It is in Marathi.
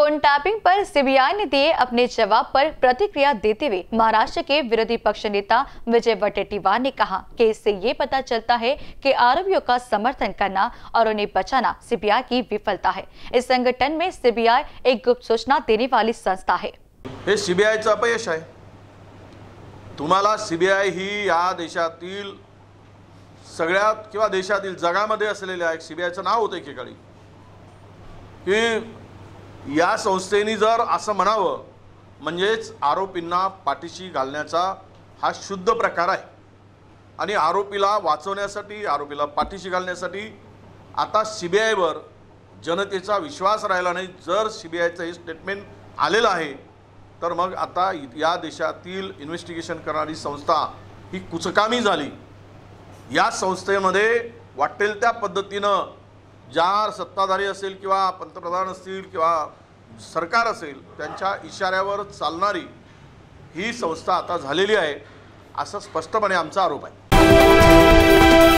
फ़ोन टैपिंग पर सीबीआई ने दिए अपने जवाब पर प्रतिक्रिया देते हुए महाराष्ट्र के विरोधी पक्ष नेता विजय वडेट्टीवार ने कहा कि इससे ये पता चलता है कि आरोपियों का समर्थन करना और उन्हें बचाना सीबीआई की विफलता है। इस संगठन में सीबीआई एक गुप्त सूचना देने वाली संस्था है। हे सी अपयश आहे। तुम्हाला सी बी आय ही या देशातील सगळ्यात किंवा देशातील जगामध्ये नाव होतं की या संस्थेने जर असं म्हणावं म्हणजेच आरोपींना पाठीशी घालण्याचा हा शुद्ध प्रकार आहे. आणि आरोपीला वाचवण्यासाठी आरोपीला पाठीशी घालण्यासाठी आता सी बी आयवर जनतेचा विश्वास राहिला नाही. जर सी बी आयचं हे स्टेटमेंट आलेलं आहे तर मग आता या देशातील इन्व्हेस्टिगेशन करणारी संस्था ही कुचकामी झाली. या संस्थेमध्ये वाटेल त्या पद्धतीनं ज्या सत्ताधारी असेल किंवा पंतप्रधान असतील किंवा सरकार असेल त्यांच्या इशाऱ्यावर चालणारी ही संस्था आता झालेली आहे असं स्पष्टपणे आमचा आरोप आहे.